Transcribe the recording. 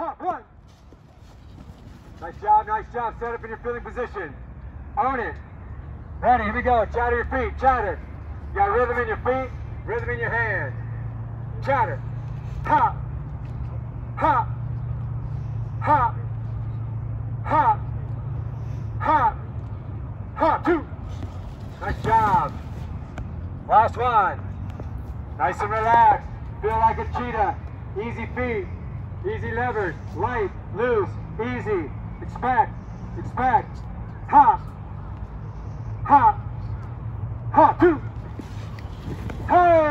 Nice job, nice job. Set up in your feeling position. Own it. Ready, here we go. Chatter your feet, chatter. You got rhythm in your feet, rhythm in your hands. Chatter. Hop. Hop. Hop. Hop. Hop. Hop. Two. Nice job. Last one. Nice and relaxed. Feel like a cheetah. Easy feet. Easy levers, light, loose, easy. Expect, expect. Hop, hop, hop, two. Hey!